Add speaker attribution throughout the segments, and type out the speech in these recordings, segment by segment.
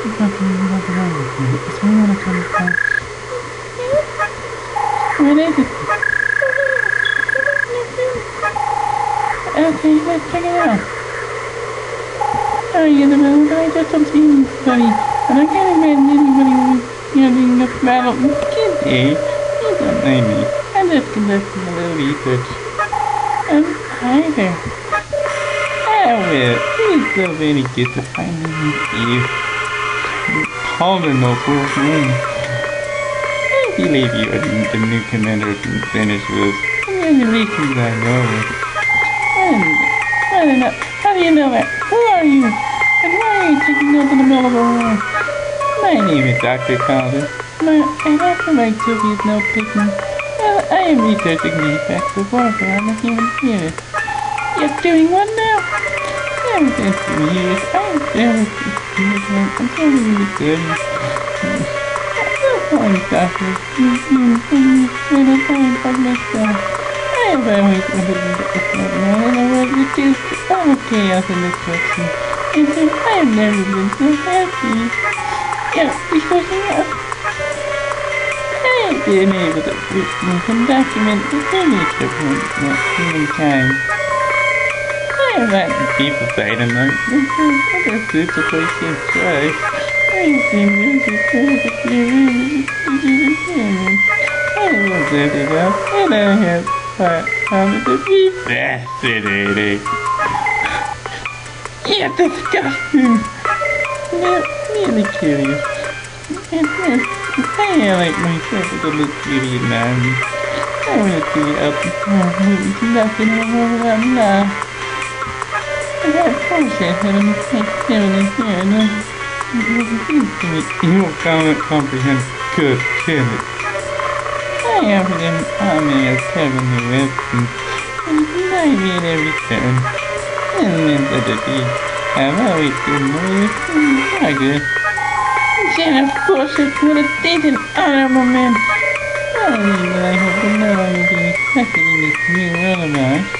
Speaker 1: wrong with me. It's come. What is it? Okay, let's check it out. Sorry, Isabel, but I just don't see anybody. And I can't imagine anybody having the battle. Kid, eh? You don't know me. I'm just conducting a little research. Um, hi there. Ah, well, it is so very good to finally meet you. Caulder knows who's name. I believe you are the new commander of Spanish Woods. Congratulations, I know. And, I don't know. How do you know that? Who are you? And why are you taking up in the middle of a room? My name is Dr. Caulder. My, I have my Sylvia's note taking. Well, I am researching the effects of warfare on the human spirit. You're doing what now? Ever since two years, I have been with I'm feeling really good. Sorry, Doctor. You, you, you, you know, fine by myself. I have always wanted to get this man, and I was reduced to utter chaos and destruction. And so I have never been so happy. Yeah, because I have been able to document the finished of humankind. I have had people dynamite and some other superficial try. I have seen music play the few I have observed it all, and I have it to be fascinating. Yeah, disgusting. Now, hmm. really curious. And yes, I like myself with a little curious man. I want to see up and nothing over and laugh. I to take everything here and you won't comprehend good, it? I offered him army Kevin the Webson, and he denied every turn. And then said that he have always been loyal and target. Then of course I could have an honorable only that I hope to know I will be respected in this new I. I one. Died of hospitality.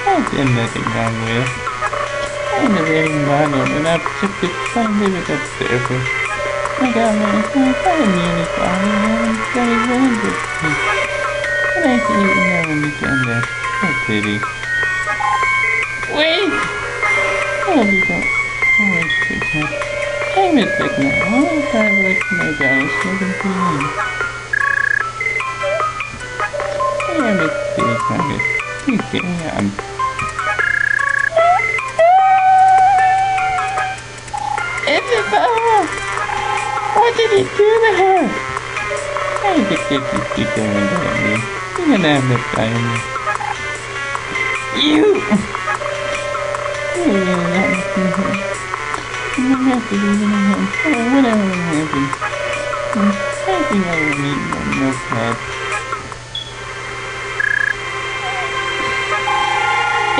Speaker 1: I did nothing wrong with. I'm a very model and objective scientific observer. I got my sense I nearly found and very well interesting. But I see you never again there. So pity. Wait! Oh, you don't. Oh, wait, take that. I'm a try to wait for my daughter sleeping for you. I am a What did he do to her? I that you keep doing that, man. You're gonna have to time. You! To leave it alone. Oh, whatever will happen. I think I will need one notepad.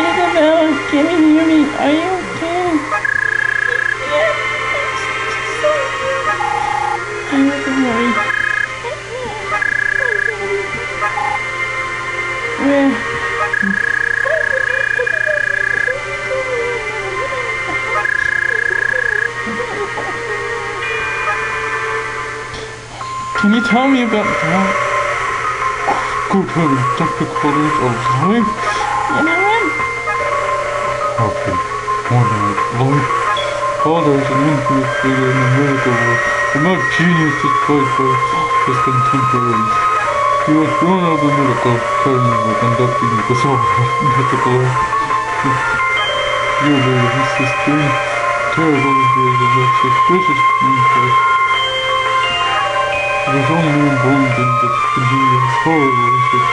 Speaker 1: Isabella, can you hear me? Are you tell me about that? Go tell me, Dr. Carter's alive? You know him? Okay, one night, alive. Father is an infamous figure in the medical world. The most genius despite by his contemporaries. He was thrown out of the medical academy for conducting bizarre medical You know, he sustained terrible injuries and was suspicious meanwhile. It was only emboldened to continue his horrible research.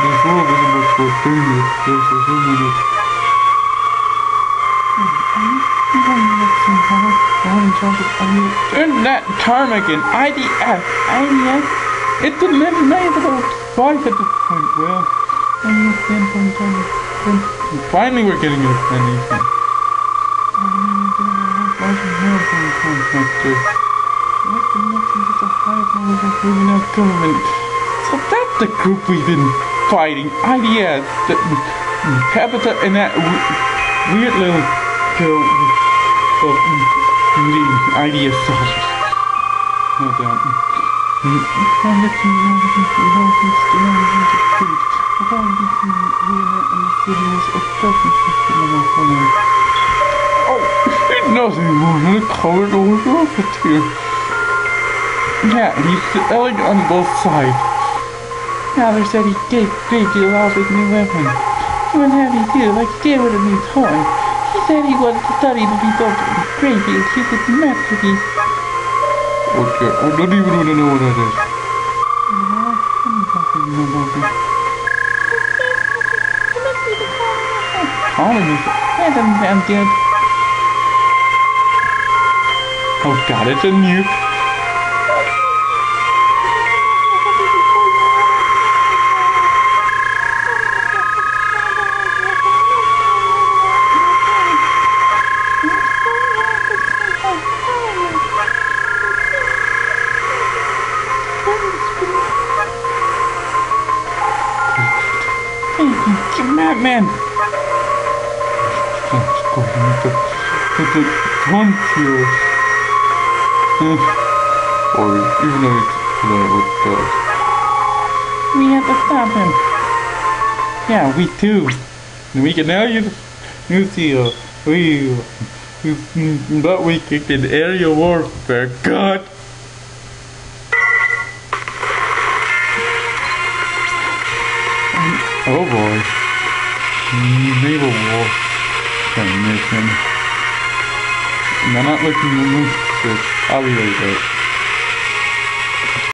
Speaker 1: This world is much more dangerous place for in it. of IDS. Turn that tarmac in IDS. IDS? It's unimaginable twice at this point. Well, I understand sometimes. Finally, we're getting an explanation. The moving government? So that's the group we've been fighting. IDS. The, Capita and that weird little girl of the IDS soldiers. Oh, nothing more than a corridor with rockets here. Yeah, he's selling on both sides. Father said he gave great deal off his new weapon. What have he do? Like stare with a new toy. He said he wanted to study the results of the great deal secret masterpiece. Okay, I don't even want to know what that is. Calling me? That doesn't good. Oh god, it's a nuke. Madman! Let's go with the, with the frontier. or even though it's uh, with dogs. We have to stop him. Yeah, we too. And we can now use, the, uh, we, uh, but we kicked in aerial warfare. God Oh boy. Mm, naval War mission. And I'm not looking at this. I'll be right back.